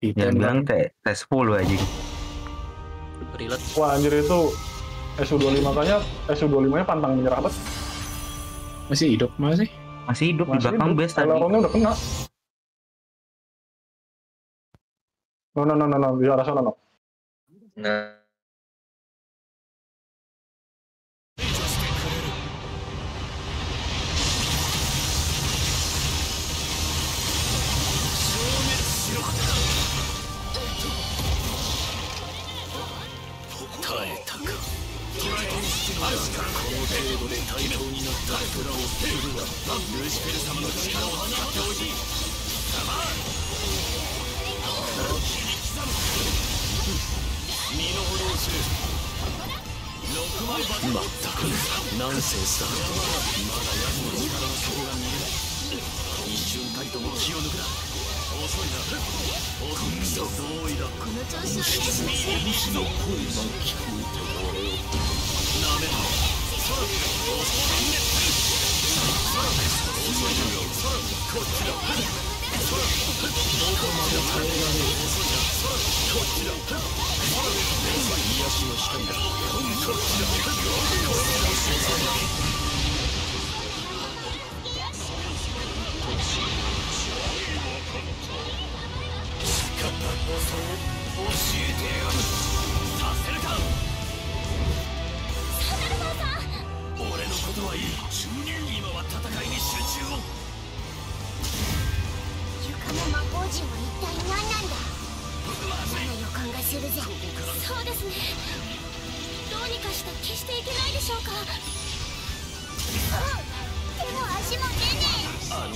Jangan bilang kayak tes 10 aja. Relate. Wah anjir itu SU25 kayaknya SU25 nya pantang menyerah banget. Masih hidup masih? Masih hidup di Masih belakang hidup. base tadi. Aileronnya udah kena. No no no no no di arah sana no. Nah, 耐えたかこの程度で対等になった蔵を捨てるはルシフェル様の力を使っておいて身の程を知る。6枚バまったくナンセンスだまだ奴の力の底が見えない一瞬たりとも気を抜くな。遅いなおクソ同意だこの調子を維持しなさいの声が聞こえて俺をなめろ空遅いよ空こっちだ空どこまで耐えられる。遅いな空こっちだ空癒しの光だこっちだ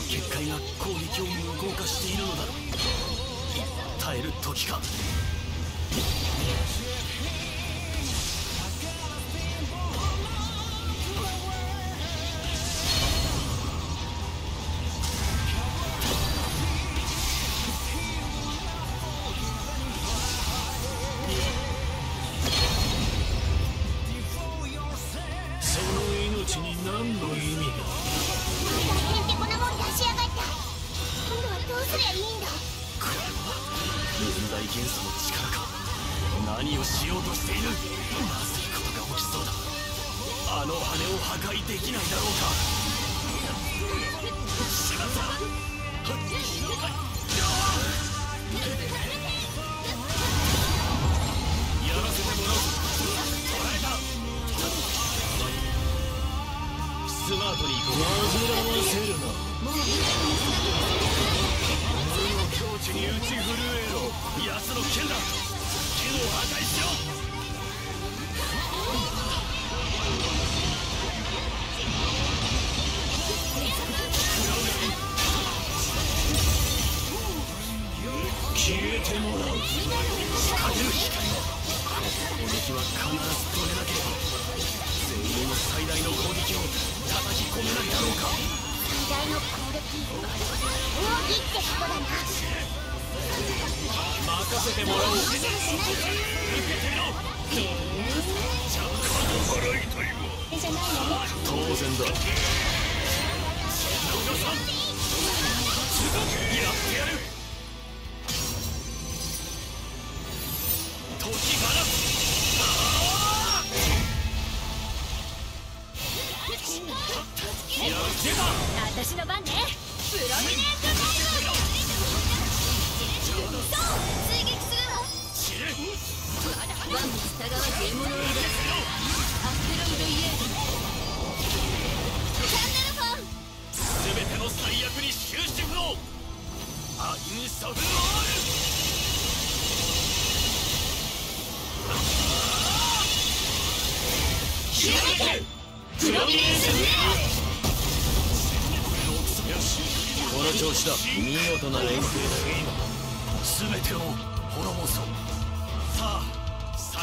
結界が攻撃を無効化しているのだ耐える時か。Yeah. 羽を破壊できないだろうか。しまったやらせてもらう捕らえたスマートに行こう煩わせるな俺の境地に打ち震えろ奴の剣だ剣を破壊しろてもらう仕掛ける光を攻撃は必ず止めなければ全員の最大の攻撃を叩き込めないだろうか最大の攻撃奥義ってことだな任せてもらおう。無茶しないで払いたいわえじゃないのね当然だやってやる時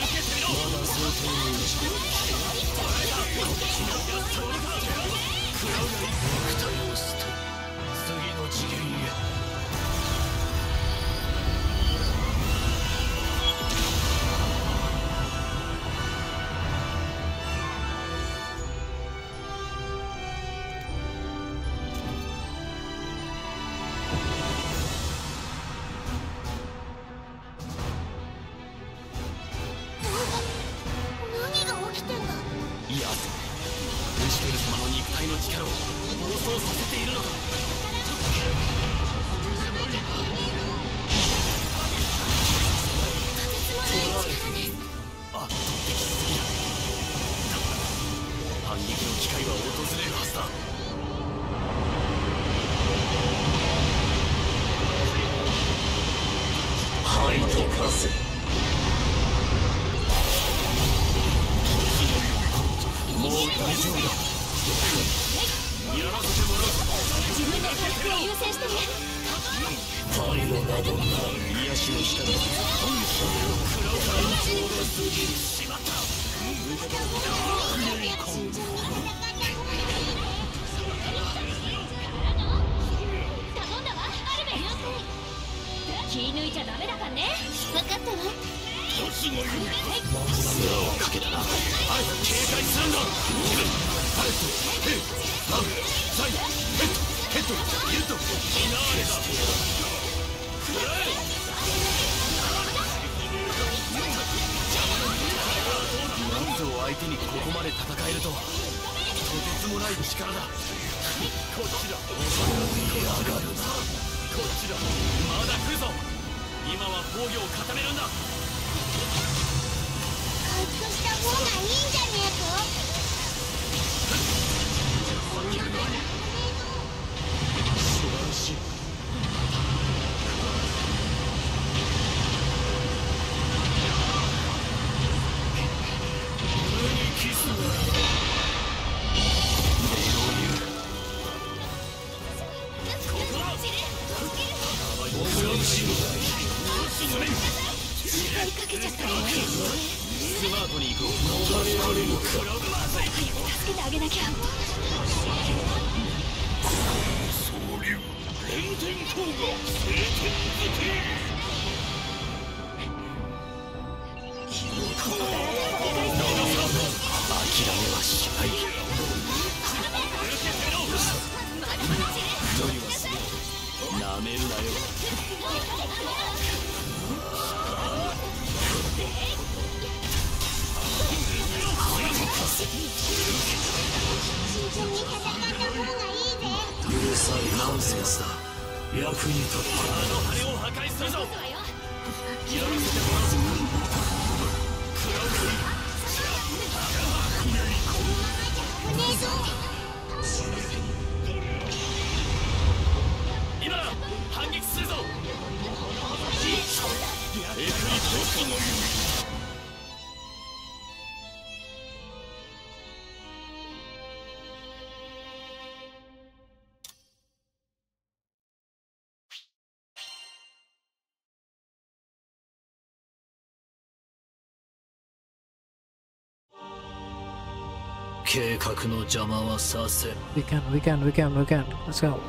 受けてみろまだ想定内でしょ食らうが走させているのか反撃の機会は訪れるはずだ。パイロなどな癒しの下に本性を食らう。からちょうどすぎしまった気抜いちゃダメだからね分かったわすごい面をかけたなあえて警戒するんだを相手にここまで戦えるとは。とてつもない力だ。こっちだやがるな。こちだまだ来るぞ。今は防御を固めるんだ。回復した方がいいんじゃね素助けてあげなきゃ。諦めはしない無理はするなめるなよ慎重に戦った方がいいぜうるさいナンセンスだ役に立ったあの羽を破壊するぞ今反撃するぞ計画の邪魔はさせん。We can, we can, we can, we can. Let's go. こ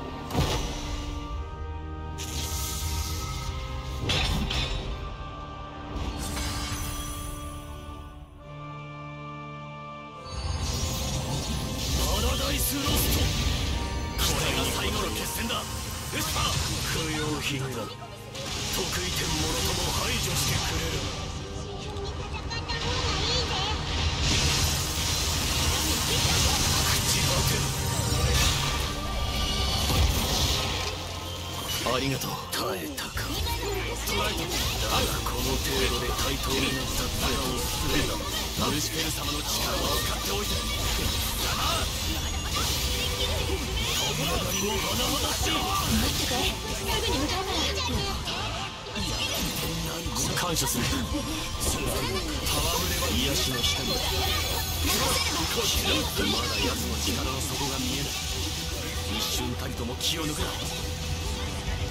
れが最後の決戦だ。ウスパー。不要品だ得意点もろとも排除してくれるりがとう耐えたか捉えただがこの程度で対等になったゼロをするんだルシフェル様の力を使っておいて飛ぶ上がりも甚だしい待っててすぐに向かうから感謝する戯れは癒しの下にこちらまだ奴の力の底が見えない一瞬たりとも気を抜くな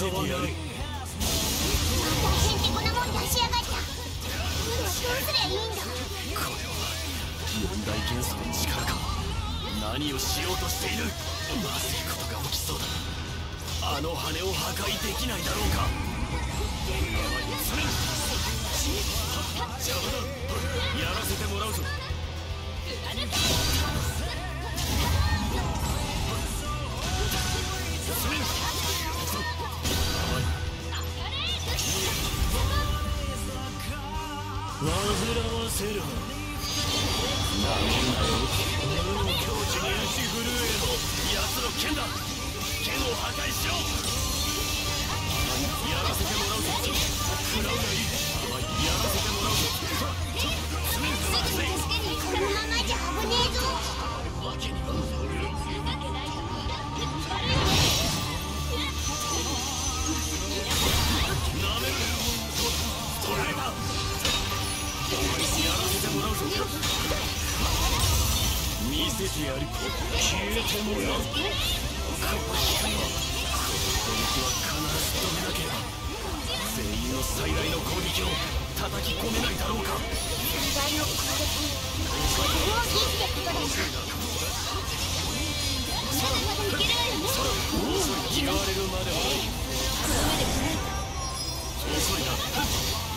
びるより見せてやるえ大変てこなもん出しやがった今どうすりゃいいんだこれは。四大元素の力か何をしようとしているまずいことが起きそうだあの羽を破壊できないだろうか邪魔だやらせてもらうぞスミン煩わせるなめんなよ無の境地に打ち震えろ奴の剣だ剣を破壊しろやらせてもらうぞ食らうがいいやらせてもらうぞすぐ助けに行くこのままじゃ危ねえぞわけには見せてやる消えてもらうこの光はこの攻撃は必ず止めなければ全員の最大の攻撃を。叩き込めないだろうか最大の攻撃これもギってことだなまだまだいけるわよね言われるまでもない遅いな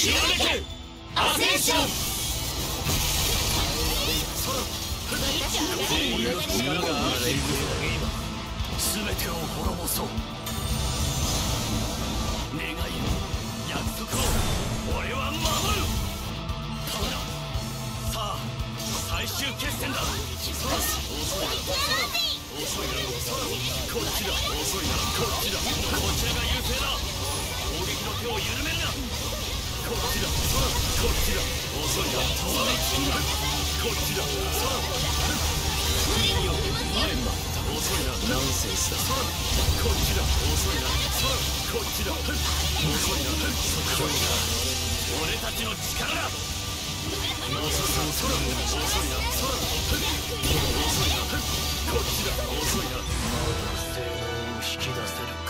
極めてアセンション全員の力があって全てを滅ぼそう願いを約束を俺は守るタムラさあ最終決戦だ遅いな遅いなこっちだ遅いなこっちだこちらが優勢だ攻撃の手を緩めるなこっちだ。こっちだ。遅いなこっちだ。いいよ前に遅いなナンセンスだ。こっちだ。遅いなこっちだ。遅いな遅いな俺たちの力だ。遅いな遅いな遅いなこっちだ。遅いな性能を引き出せるか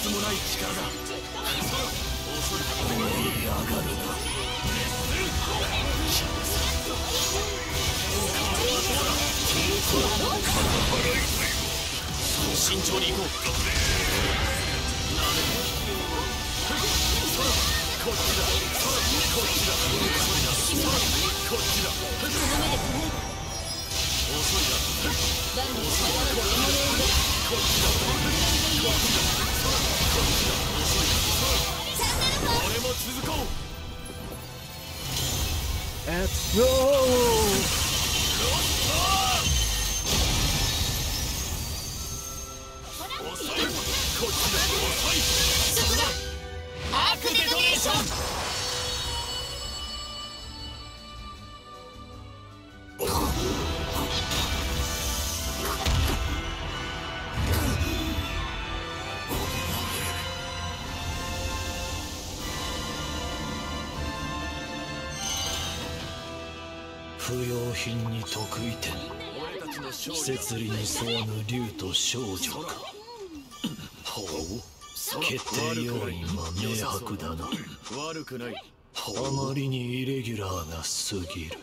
つもない力だ。恐れた盛り上がるな慎重に行こうこっちだこっちだこっちだ遅いな俺も続こう。Let's go 遅いこっちだ遅いそこだアクデトネーション。不用品に得意点。俺たちの勝季利だ節裏に沿わぬ竜と少女か。ほう。決定要因は明白だな。悪くない。あまりにイレギュラーが過ぎる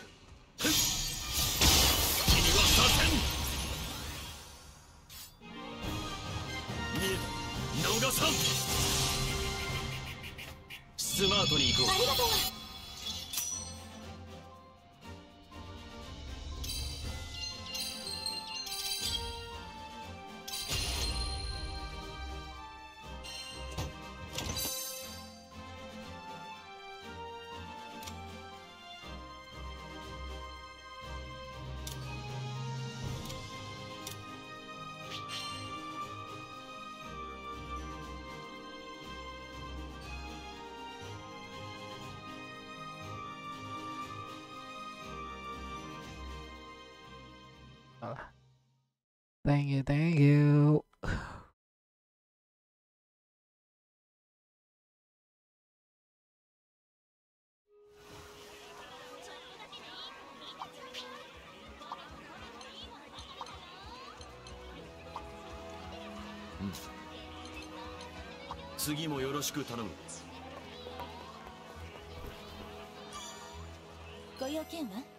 thank you thank you 次もよろしく頼むご用件は